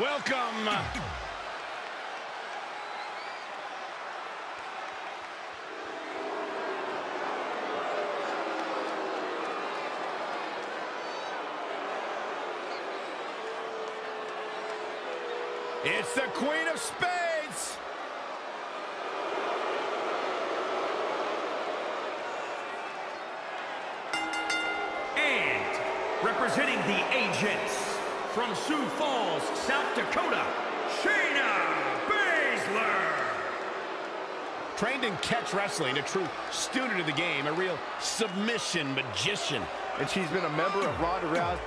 Welcome. It's the Queen of Spades. And representing the agents from Sioux Falls, South Dakota, Shayna Baszler. Trained in catch wrestling, a true student of the game, a real submission magician. And she's been a member of Ronda Rousey.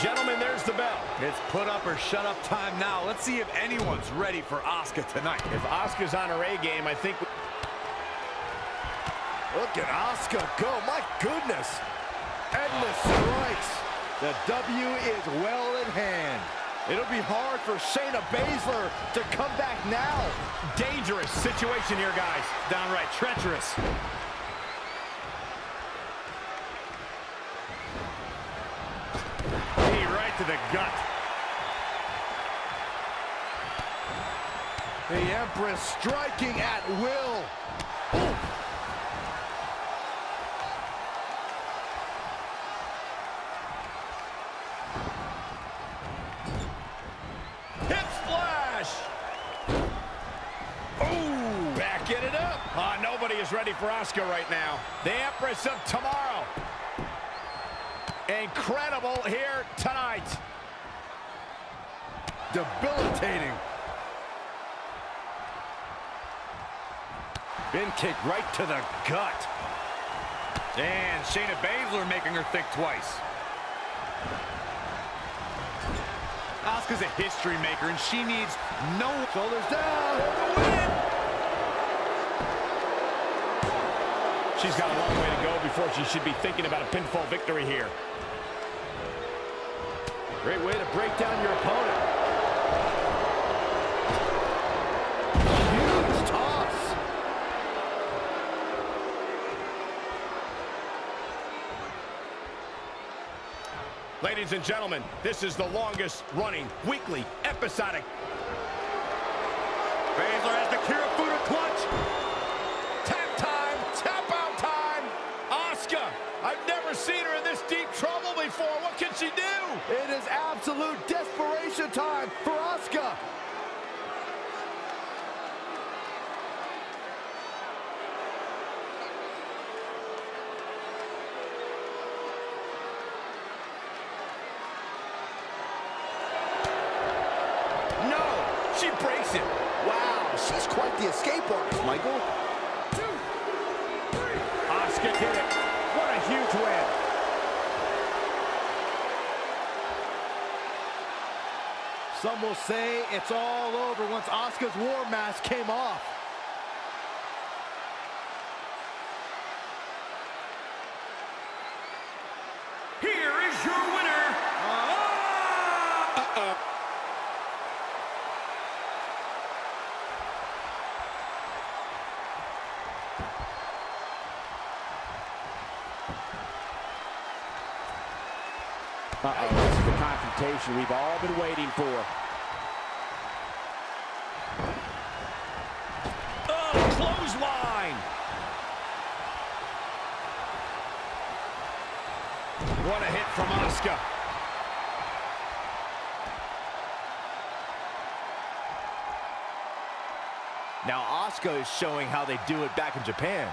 Gentlemen, there's the bell. It's put up or shut up time now. Let's see if anyone's ready for Asuka tonight. If Asuka's on her A game, I think... Look at Asuka go. My goodness. Endless strikes. The W is well in hand. It'll be hard for Shayna Baszler to come back now. Dangerous situation here, guys. Downright treacherous. Knee right to the gut. The Empress striking at will. Uh, nobody is ready for Asuka right now. The Empress of Tomorrow. Incredible here tonight. Debilitating. Been kicked right to the gut. And Shayna Baszler making her think twice. Asuka's a history maker, and she needs no... Shoulders down. She's got a long way to go before she should be thinking about a pinfall victory here. Great way to break down your opponent. Huge toss. Ladies and gentlemen, this is the longest running weekly episodic. Baszler has the Kirifuda desperation time for Asuka. No, she breaks it. Wow, she's quite the escape artist, Michael. Asuka did it. What a huge win. Some will say it's all over once Asuka's war mask came off. Here is your winner. Ah! Uh-oh, this is the confrontation we've all been waiting for. Oh, clothesline. What a hit from Asuka. Now Asuka is showing how they do it back in Japan.